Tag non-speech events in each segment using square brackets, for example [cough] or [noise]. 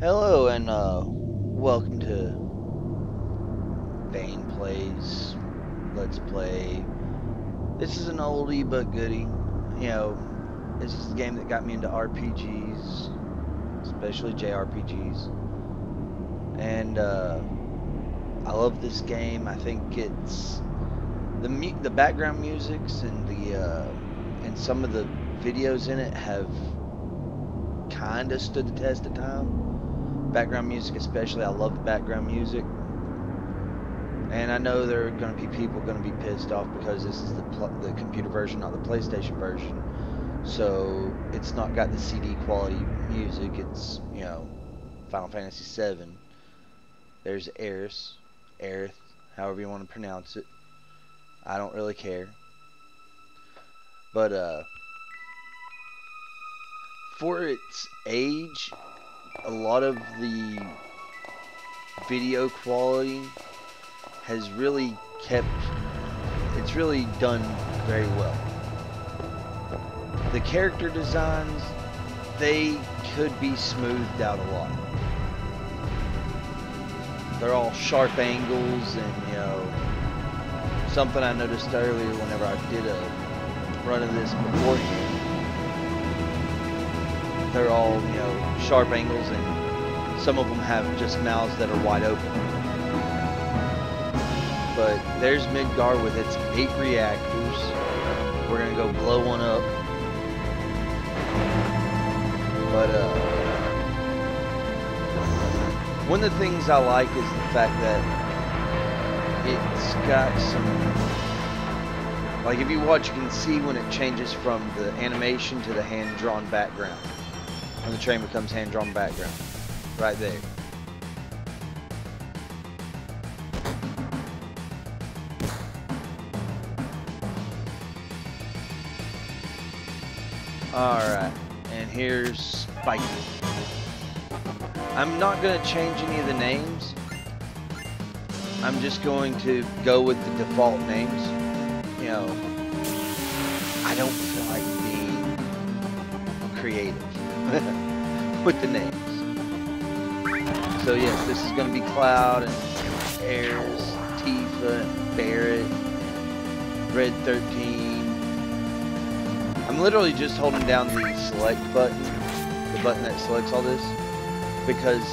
Hello and uh, welcome to Bane Plays Let's Play. This is an oldie but goodie. You know, this is the game that got me into RPGs, especially JRPGs. And uh, I love this game. I think it's the the background musics and the uh, and some of the videos in it have kind of stood the test of time background music especially. I love the background music. And i know there are going to be people going to be pissed off because this is the pl- the computer version not the playstation version. So it's not got the cd quality music. It's you know final fantasy 7 there's Aerith, Aerith, however you want to pronounce it. I don't really care. But uh for its age a lot of the video quality has really kept it's really done very well. The character designs they could be smoothed out a lot. They're all sharp angles and you know something I noticed earlier whenever I did a run of this beforehand they're all, you know, sharp angles and some of them have just mouths that are wide open. But there's Midgar with its eight reactors. We're gonna go blow one up. But uh, one of the things I like is the fact that it's got some like if you watch you can see when it changes from the animation to the hand-drawn background when the train becomes hand-drawn background. Right there. Alright, and here's Spike. I'm not going to change any of the names. I'm just going to go with the default names. You know, I don't feel like being creative. [laughs] with the names. So yes, this is going to be Cloud and Aerith, Tifa, and Barret, Red 13. I'm literally just holding down the select button, the button that selects all this, because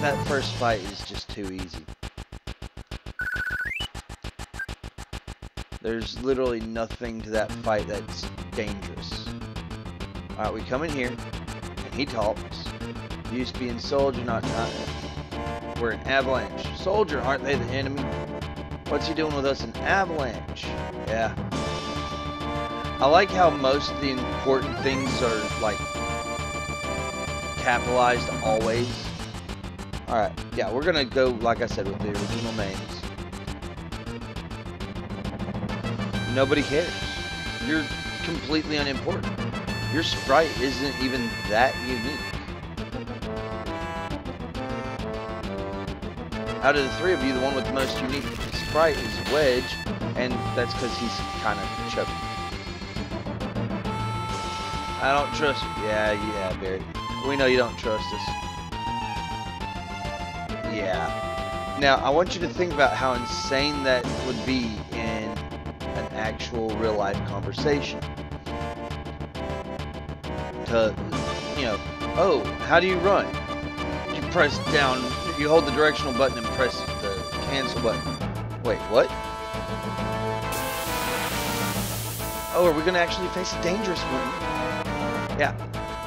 that first fight is just too easy. There's literally nothing to that fight that's dangerous. Alright, we come in here, he talks. Used to be in Soldier, not, not We're an Avalanche. Soldier, aren't they the enemy? What's he doing with us in Avalanche? Yeah. I like how most of the important things are, like, capitalized always. Alright, yeah, we're gonna go, like I said, with the original names. Nobody cares. You're completely unimportant. Your sprite isn't even that unique. Out of the three of you, the one with the most unique sprite is Wedge, and that's because he's kind of chubby. I don't trust. Yeah, yeah, Barret. We know you don't trust us. Yeah. Now, I want you to think about how insane that would be in an actual real-life conversation you know, oh, how do you run? You press down, you hold the directional button and press the cancel button. Wait, what? Oh, are we going to actually face a dangerous one? Yeah.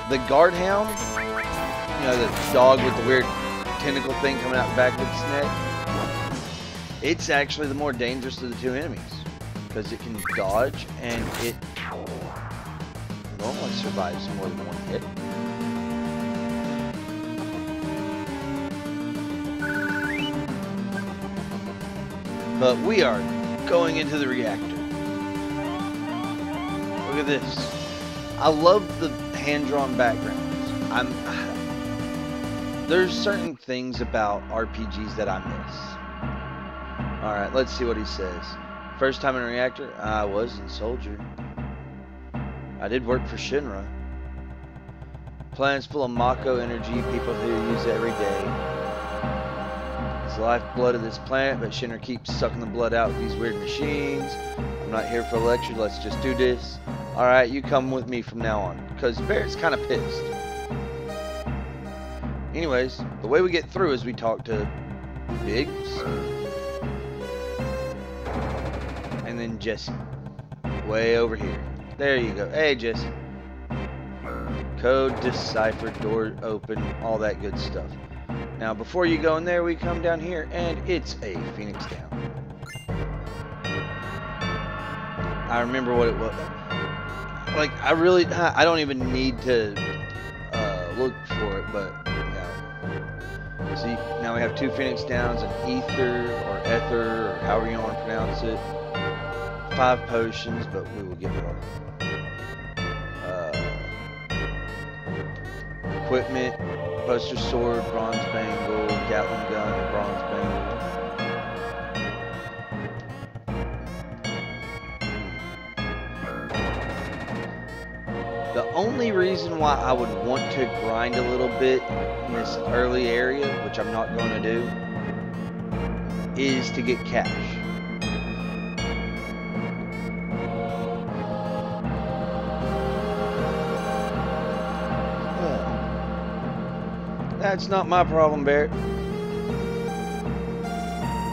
The guard hound, you know, the dog with the weird tentacle thing coming out the back of its neck, it's actually the more dangerous of the two enemies because it can dodge and it survives more than one hit. But we are going into the reactor. Look at this. I love the hand-drawn backgrounds. I'm there's certain things about RPGs that I miss. Alright, let's see what he says. First time in a reactor? I was in Soldier. I did work for Shinra. Planet's full of Mako energy, people who use it every day. It's the lifeblood of this planet, but Shinra keeps sucking the blood out with these weird machines. I'm not here for a lecture, let's just do this. Alright, you come with me from now on. Because Barret's kind of pissed. Anyways, the way we get through is we talk to Biggs. And then Jesse. Way over here. There you go. Hey, Jesse. Code deciphered, door open, all that good stuff. Now, before you go in there, we come down here, and it's a Phoenix Down. I remember what it was. Like, I really, I don't even need to uh, look for it, but, yeah. See, now we have two Phoenix Downs, an Ether, or Ether, or however you want to pronounce it. Five potions, but we will get more. Uh, equipment, Buster Sword, Bronze Bangle, Gatling Gun, Bronze Bangle. The only reason why I would want to grind a little bit in this early area, which I'm not going to do, is to get cash. That's not my problem, Barret.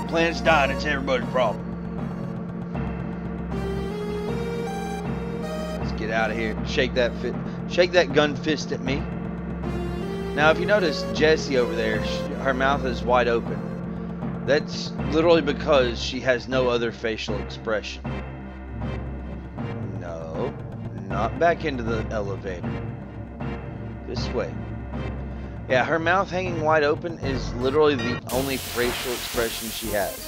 Planet's dying, it's everybody's problem. Let's get out of here. Shake that fit, shake that gun fist at me. Now, if you notice Jessie over there, she, her mouth is wide open. That's literally because she has no other facial expression. No, not back into the elevator. This way. Yeah, her mouth hanging wide open is literally the only facial expression she has.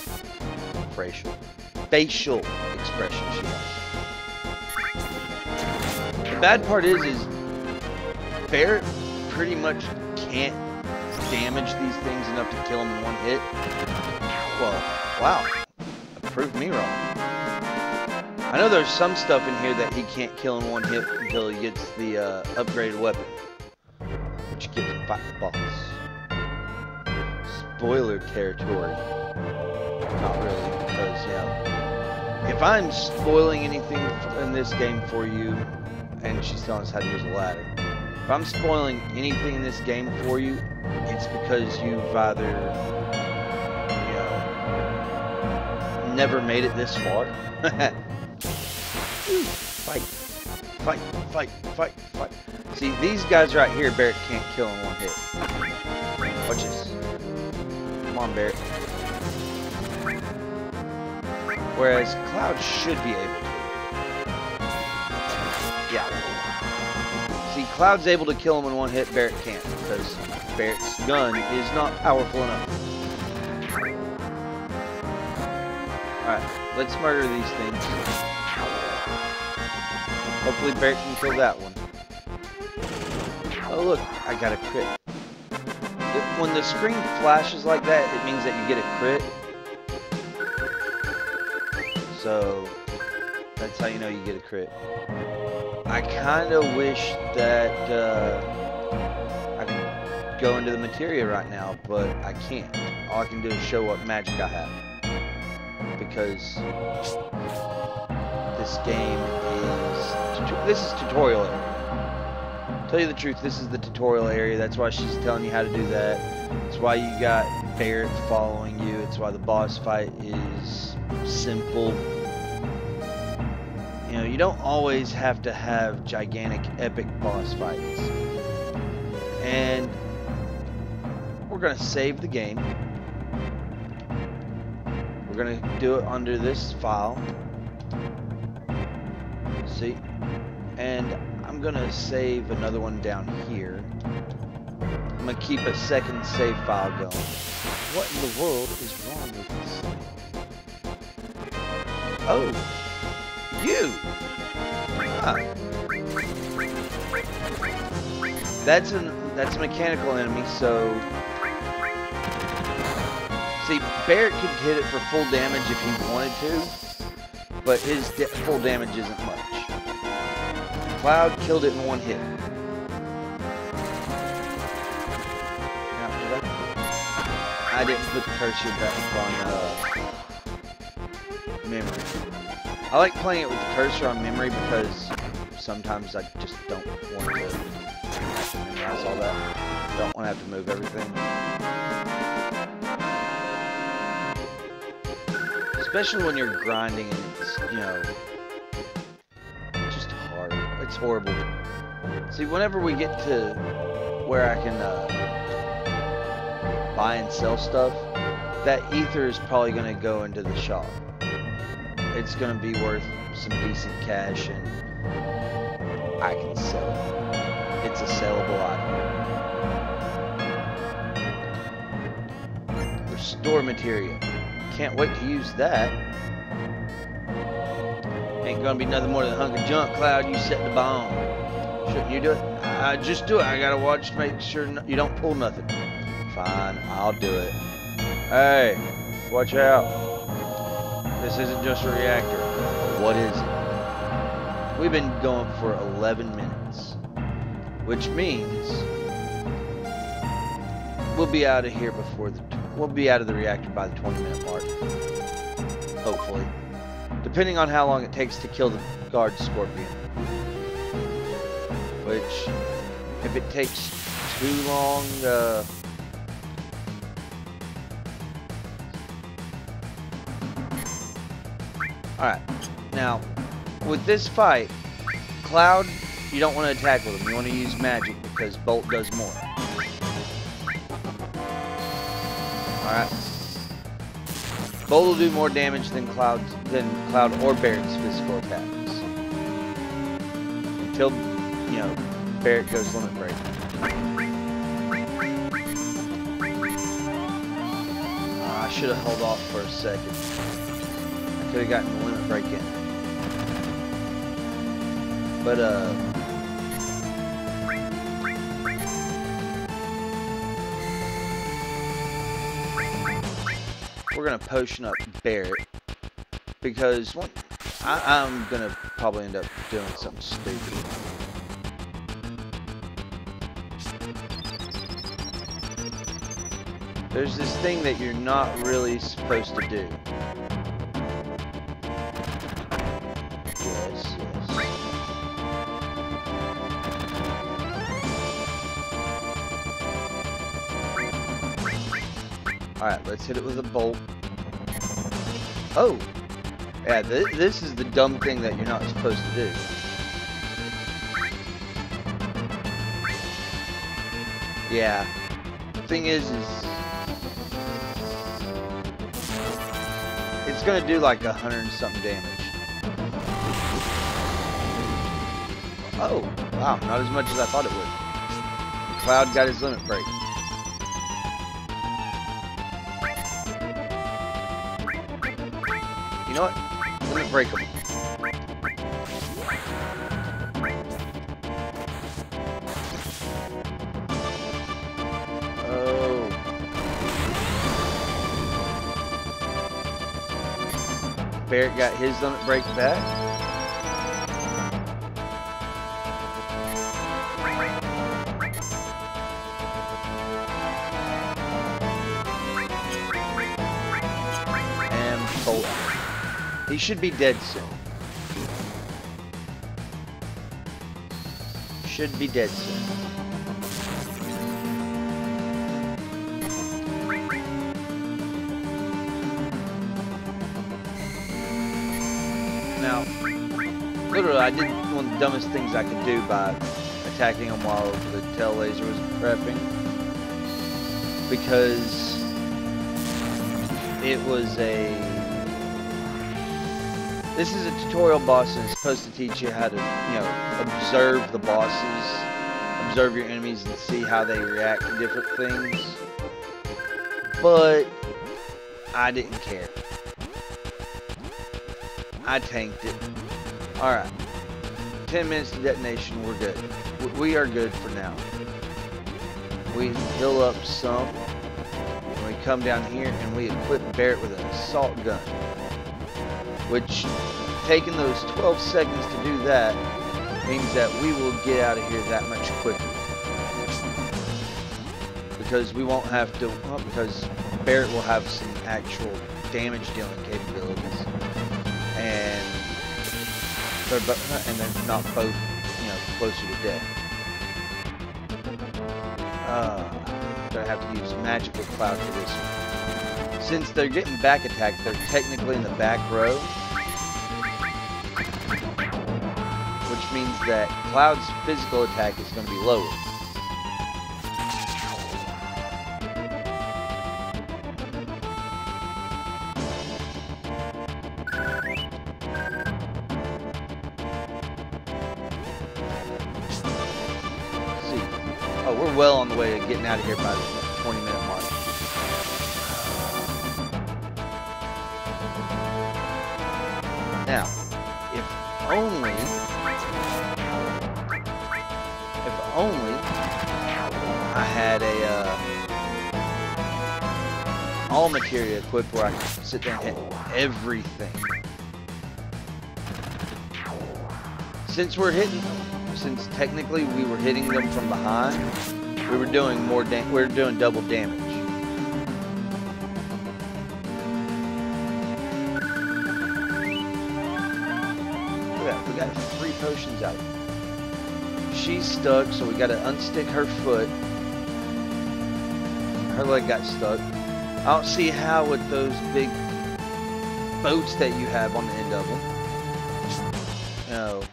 Facial. Facial expression she has. The bad part is, is Barret pretty much can't damage these things enough to kill them in one hit. Well, wow. Proved me wrong. I know there's some stuff in here that he can't kill in one hit until he gets the uh, upgraded weapon which gives Spoiler territory. Not really, because, yeah. If I'm spoiling anything in this game for you, and she's telling us how to use a ladder, if I'm spoiling anything in this game for you, it's because you've either, you know, never made it this far. [laughs] fight, fight, fight, fight, fight. See, these guys right here, Barret can't kill in one hit. Watch this. Come on, Barret. Whereas Cloud should be able to. Yeah. See, Cloud's able to kill him in one hit, Barret can't, because Barret's gun is not powerful enough. Alright, let's murder these things. Hopefully Barret can kill that one. Oh look, I got a crit. When the screen flashes like that, it means that you get a crit. So, that's how you know you get a crit. I kind of wish that uh, I could go into the materia right now, but I can't. All I can do is show what magic I have. Because this game is... This is tutorial. Tell you the truth, this is the tutorial area. That's why she's telling you how to do that. It's why you got Barret following you. It's why the boss fight is simple. You know, you don't always have to have gigantic, epic boss fights. And we're going to save the game. We're going to do it under this file. See? And gonna save another one down here. I'm gonna keep a second save file going. What in the world is wrong with this? Oh! You! Ah. That's an that's a mechanical enemy, so See, Barret could hit it for full damage if he wanted to, but his full damage isn't much cloud, killed it in one hit. I didn't put the cursor back on uh, memory. I like playing it with the cursor on memory because sometimes I just don't want to memorize all that. Don't want to have to move everything. Especially when you're grinding and it's, you know, horrible. See, whenever we get to where I can uh, buy and sell stuff, that ether is probably going to go into the shop. It's going to be worth some decent cash and I can sell it. It's a sellable item. Restore materia. Can't wait to use that. Gonna be nothing more than a hunk of junk, Cloud. You set the bomb. Shouldn't you do it? I just do it. I gotta watch to make sure you don't pull nothing. Fine, I'll do it. Hey, watch out. This isn't just a reactor. What is it? We've been going for 11 minutes, which means we'll be out of here before the we'll be out of the reactor by the 20 minute mark. Hopefully. Depending on how long it takes to kill the guard scorpion. Which if it takes too long uh, Alright. Now, with this fight, Cloud, you don't want to attack with him. You want to use magic because Bolt does more. Alright. Bolt will do more damage than Cloud than Cloud or Barret's physical attacks. Until, you know, Barret goes limit break. Uh, I should have held off for a second. I could have gotten the limit break in. But, uh... We're gonna potion up Barret. Because I, I'm gonna probably end up doing something stupid. There's this thing that you're not really supposed to do. Yes, yes. Alright, let's hit it with a bolt. Oh! Yeah, th this is the dumb thing that you're not supposed to do. Yeah. The thing is, is... It's gonna do like a hundred and something damage. Oh, wow, not as much as I thought it would. Cloud got his limit break. You know what? Him. Oh. Barret got his limit break back. Should be dead soon. Should be dead soon. Now, literally, I did one of the dumbest things I could do by attacking him while the tail laser was prepping. Because it was a... This is a tutorial boss and it's supposed to teach you how to, you know, observe the bosses, observe your enemies and see how they react to different things. But I didn't care. I tanked it. Alright. 10 minutes to detonation, we're good. We are good for now. We heal up some. And we come down here and we equip Barret with an assault gun. Which, taking those 12 seconds to do that, means that we will get out of here that much quicker. because we won't have to, well, because Barret will have some actual damage dealing capabilities. And they're, and they're not both, you know, closer to death. Uh, gonna have to use magical cloud for this one. Since they're getting back attacks, they're technically in the back row. Which means that Cloud's physical attack is going to be lower. See. Oh, we're well on the way to getting out of here by the equipped where I could sit there and hit everything. Since we're hitting, since technically we were hitting them from behind, we were doing more We're doing double damage. Look at that, we got three potions out. She's stuck, so we gotta unstick her foot. Her leg got stuck. I don't see how with those big boats that you have on the end of them. No.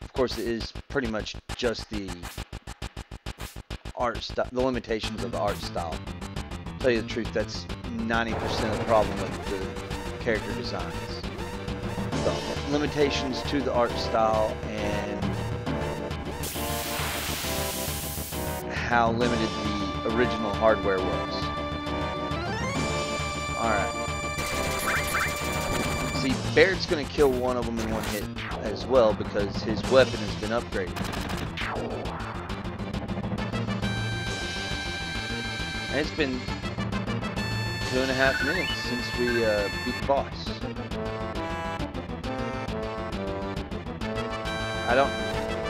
Of course, it is pretty much just the art style, the limitations of the art style. tell you the truth, that's 90% of the problem with the character designs. The limitations to the art style and how limited the original hardware was. See, Barret's going to kill one of them in one hit as well because his weapon has been upgraded. And it's been two and a half minutes since we uh, beat the boss. I don't,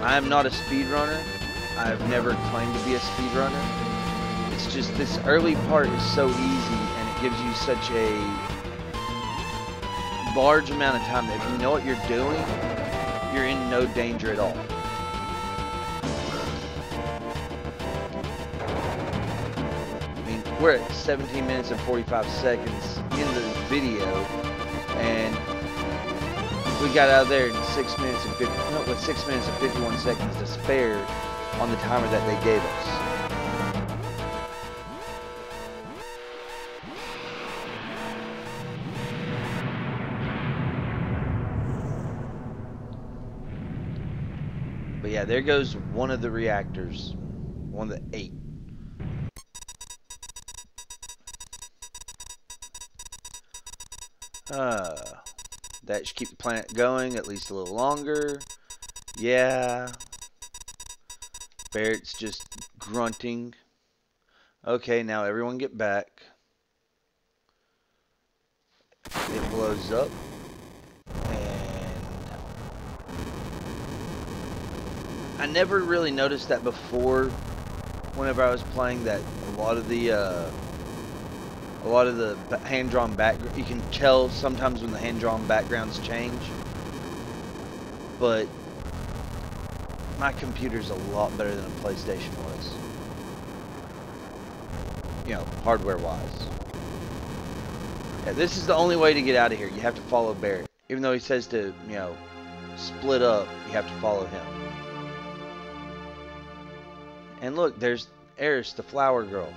I am not a speedrunner. I've never claimed to be a speedrunner. It's just this early part is so easy and it gives you such a large amount of time that if you know what you're doing, you're in no danger at all. I mean, we're at 17 minutes and 45 seconds in the video, and we got out of there in six minutes and 50, no, with six minutes and 51 seconds to spare on the timer that they gave us. But yeah, there goes one of the reactors, one of the eight. Uh, that should keep the planet going at least a little longer. Yeah. Barret's just grunting. Okay, now everyone get back. It blows up. And I never really noticed that before whenever I was playing that a lot of the uh, a lot of the hand-drawn background, you can tell sometimes when the hand-drawn backgrounds change. But my computer's a lot better than a PlayStation was. You know, hardware-wise. Yeah, this is the only way to get out of here. You have to follow Barret. Even though he says to, you know, split up, you have to follow him. And look, there's Aeris, the flower girl.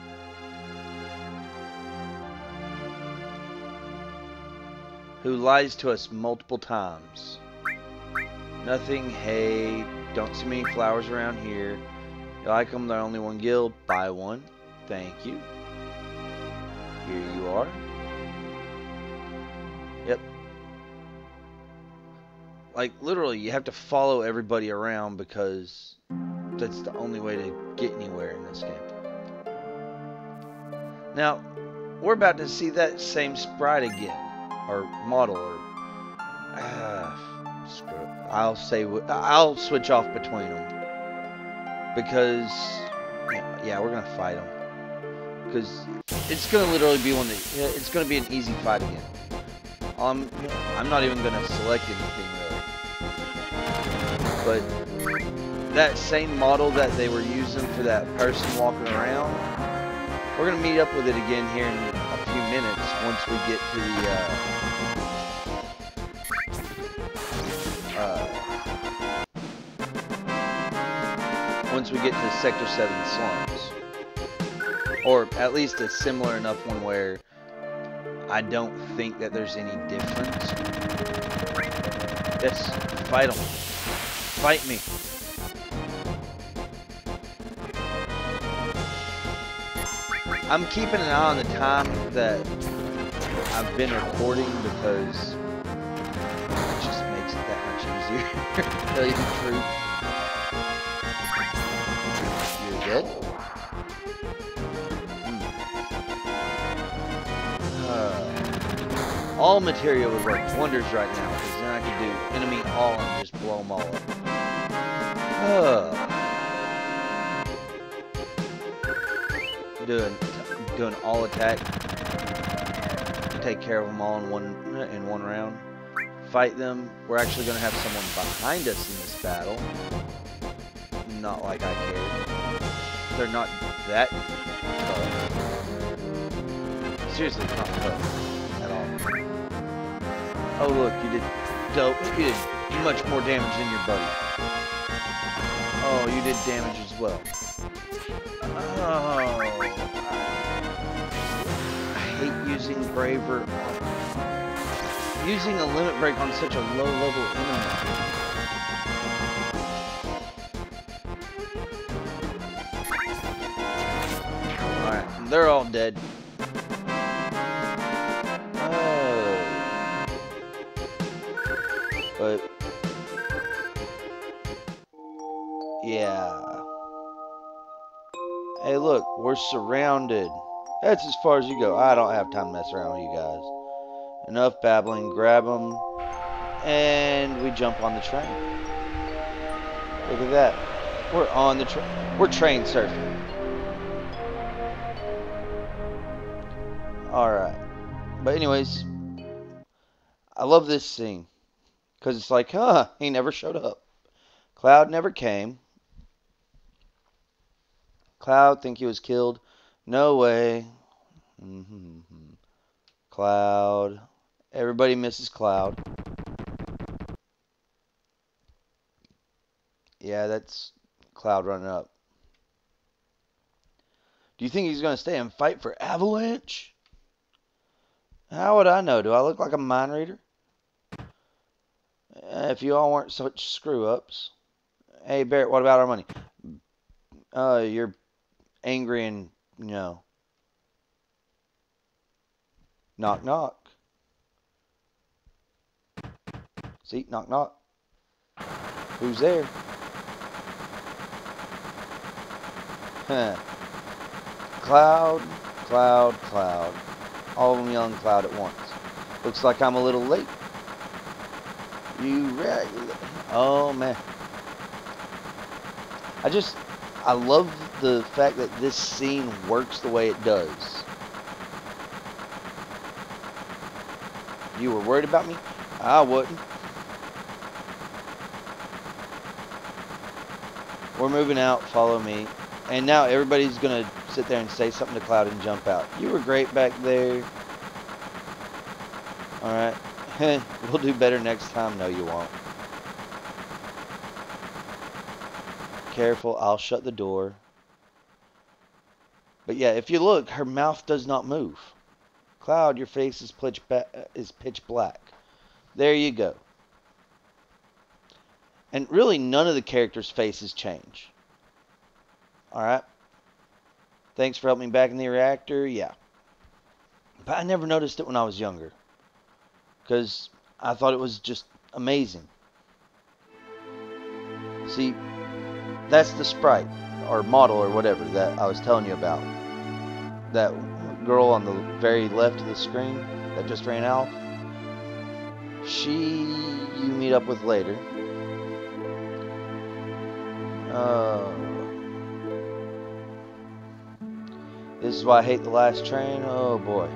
who lies to us multiple times. Nothing, hey, don't see many flowers around here. You like them, they're only one gil, buy one. Thank you. Here you are. Yep. Like, literally, you have to follow everybody around because that's the only way to get anywhere in this game. Now, we're about to see that same sprite again or model or uh, I'll say I'll switch off between them because yeah, we're gonna fight them. because it's gonna literally be one that it's gonna be an easy fight again. Um, I'm not even gonna select anything really, but that same model that they were using for that person walking around, we're gonna meet up with it again here in a few minutes once we get to the. Uh, uh, once we get to Sector 7 slums. Or at least a similar enough one where I don't think that there's any difference. Yes, fight them. Fight me. I'm keeping an eye on the time that I've been recording because it just makes it that much easier. [laughs] tell you the truth. You're dead? Hmm. Uh, all materia would work wonders right now because then I could do enemy all and just blow them all up. Uh, doing doing all attack. Take care of them all in one in one round. Fight them. We're actually going to have someone behind us in this battle. Not like I care. They're not that tough. Seriously, not tough at all. Oh look, you did dope. You did much more damage than your buddy. Oh, you did damage as well. Oh hate using Braver. Using a limit break on such a low level enemy. Alright, they're all dead. Oh. But... Yeah. Hey look, we're surrounded. That's as far as you go. I don't have time to mess around with you guys. Enough babbling. Grab them. And we jump on the train. Look at that. We're on the train. We're train surfing. Alright. But anyways. I love this scene. Because it's like, huh, he never showed up. Cloud never came. Cloud think he was killed. No way. Mm -hmm. Cloud. Everybody misses Cloud. Yeah, that's Cloud running up. Do you think he's going to stay and fight for Avalanche? How would I know? Do I look like a mind reader? Eh, if you all weren't such screw-ups. Hey, Barret, what about our money? Uh, you're angry and no. Knock, knock. See, knock, knock. Who's there? Huh. Cloud, cloud, cloud. All of them yelling cloud at once. Looks like I'm a little late. You ready? Oh, man. I just, I love the fact that this scene works the way it does. You were worried about me? I wouldn't. We're moving out. Follow me. And now everybody's going to sit there and say something to Cloud and jump out. You were great back there. Alright. [laughs] we'll do better next time. No, you won't. Careful. I'll shut the door. But yeah, if you look, her mouth does not move. Cloud, your face is pitch, uh, is pitch black. There you go. And really, none of the characters' faces change. Alright. Thanks for helping me back in the reactor. Yeah. But I never noticed it when I was younger. Because I thought it was just amazing. See, that's the sprite or model or whatever that I was telling you about. That girl on the very left of the screen that just ran out. She you meet up with later. Uh, This is why I hate the last train. Oh boy.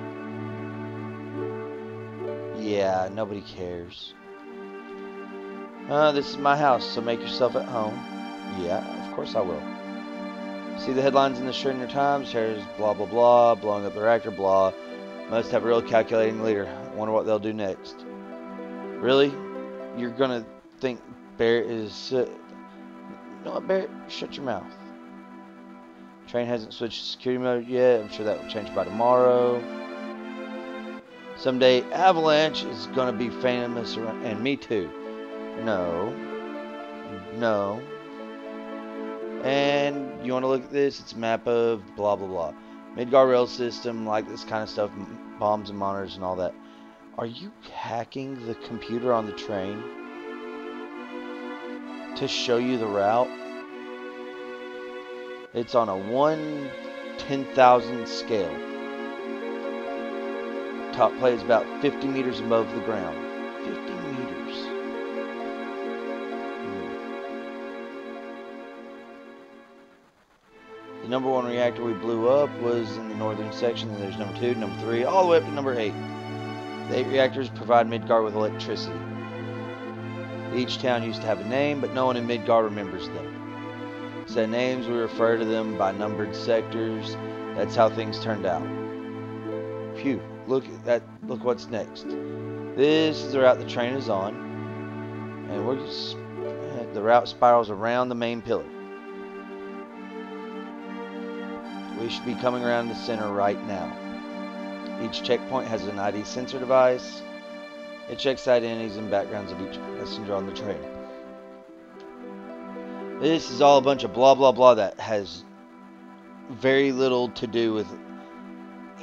Yeah, nobody cares. Uh, this is my house, so make yourself at home. Yeah, of course I will. See the headlines in the Stranger Times? Here's blah blah blah, blowing up the reactor, blah. Must have a real calculating leader. Wonder what they'll do next. Really? You're gonna think Barret is... Uh, you know what, Barret? Shut your mouth. Train hasn't switched to security mode yet. I'm sure that will change by tomorrow. Someday Avalanche is gonna be famous, and me too. No. No. And you want to look at this? It's a map of blah blah blah. Midgar rail system, like this kind of stuff, bombs and monitors and all that. Are you hacking the computer on the train to show you the route? It's on a 1 10,000 scale. Top plate is about 50 meters above the ground. Number one reactor we blew up was in the northern section. And there's number two, number three, all the way up to number eight. The eight reactors provide Midgar with electricity. Each town used to have a name, but no one in Midgar remembers them. So names, we refer to them by numbered sectors. That's how things turned out. Phew, look at that look what's next. This is the route the train is on. And we're just, the route spirals around the main pillar. We should be coming around the center right now. Each checkpoint has an ID sensor device. It checks identities and backgrounds of each passenger on the train. This is all a bunch of blah blah blah that has very little to do with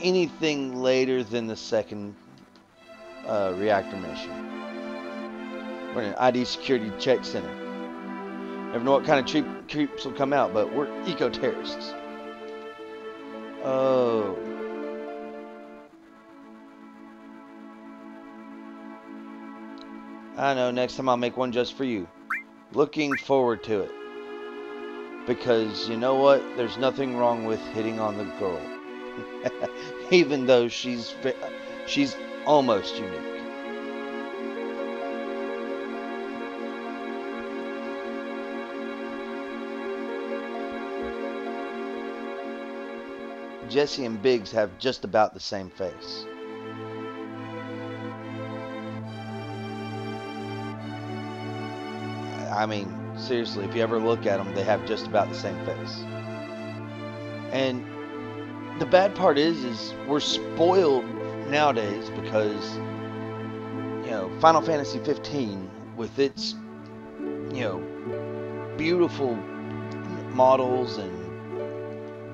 anything later than the second uh, reactor mission. We're in an ID security check center. Never know what kind of creeps will come out, but we're eco-terrorists. Oh. I know, next time I'll make one just for you. Looking forward to it. Because, you know what? There's nothing wrong with hitting on the girl. [laughs] Even though she's she's almost unique. Jesse and Biggs have just about the same face. I mean, seriously, if you ever look at them, they have just about the same face. And the bad part is, is we're spoiled nowadays because, you know, Final Fantasy 15 with its, you know, beautiful models and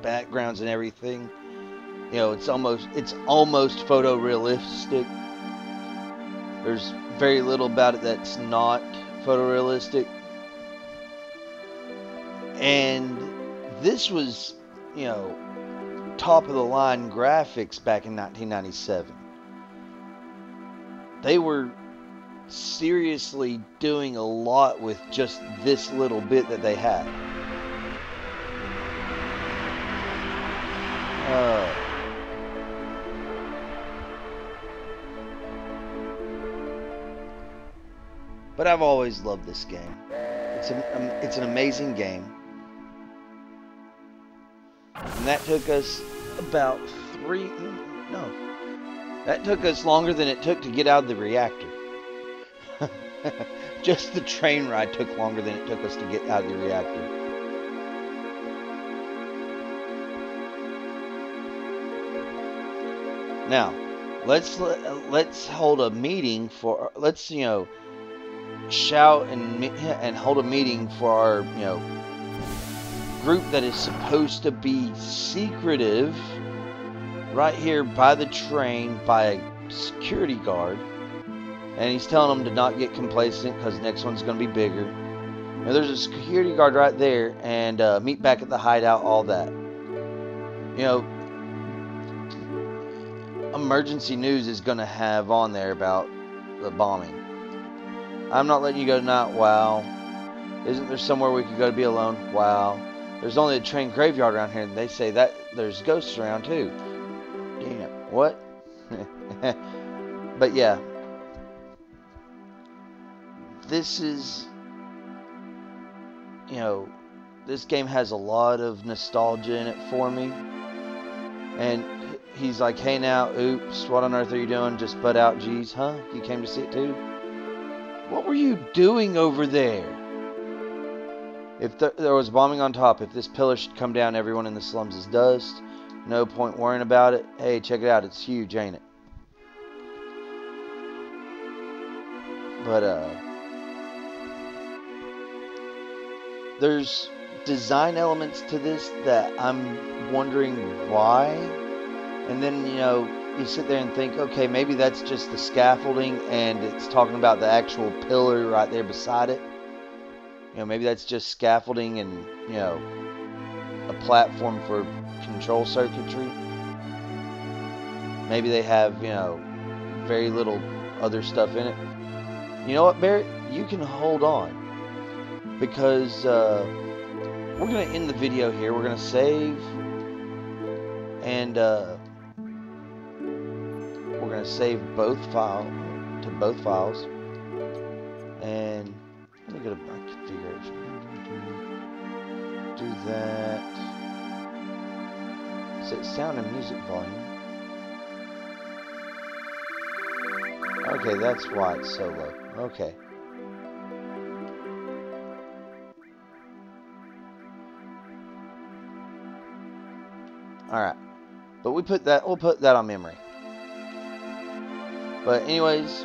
backgrounds and everything, you know, it's almost it's almost photorealistic. There's very little about it that's not photorealistic. And this was, you know, top of the line graphics back in 1997. They were seriously doing a lot with just this little bit that they had. Uh, but I've always loved this game. It's an, um, it's an amazing game. And that took us about three, no, that took us longer than it took to get out of the reactor. [laughs] Just the train ride took longer than it took us to get out of the reactor. Now, let's let's hold a meeting for let's you know shout and and hold a meeting for our you know group that is supposed to be secretive right here by the train by a security guard. And he's telling them to not get complacent because next one's going to be bigger. Now, there's a security guard right there and uh, meet back at the hideout, all that. You know, emergency news is going to have on there about the bombing. I'm not letting you go tonight. Wow. Isn't there somewhere we could go to be alone? Wow. There's only a train graveyard around here, and they say that there's ghosts around too. Damn, what? [laughs] but yeah, this is, you know, this game has a lot of nostalgia in it for me. And he's like, hey now, oops, what on earth are you doing? Just butt out, geez, huh? You came to see it too? What were you doing over there? If th there was bombing on top, if this pillar should come down, everyone in the slums is dust. No point worrying about it. Hey, check it out. It's huge, ain't it? But, uh... There's design elements to this that I'm wondering why. And then, you know, you sit there and think, okay, maybe that's just the scaffolding and it's talking about the actual pillar right there beside it. You know, maybe that's just scaffolding and, you know, a platform for control circuitry. Maybe they have, you know, very little other stuff in it. You know what, Barret? You can hold on. Because uh, we're going to end the video here. We're going to save. And uh, to save both file to both files. And let me go to my configuration. Do that. Set sound and music volume. Okay, that's why it's so low. Okay. Alright. But we put that we'll put that on memory. But anyways,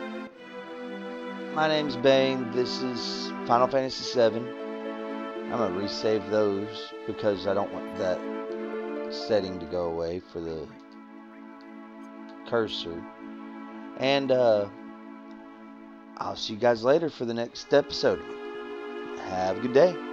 my name's Bane. This is Final Fantasy VII. I'm gonna resave those because I don't want that setting to go away for the cursor. And uh, I'll see you guys later for the next episode. Have a good day.